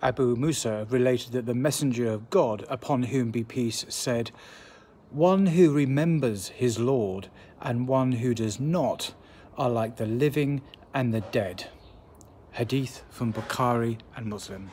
Abu Musa related that the Messenger of God, upon whom be peace, said, One who remembers his Lord and one who does not are like the living and the dead. Hadith from Bukhari and Muslim.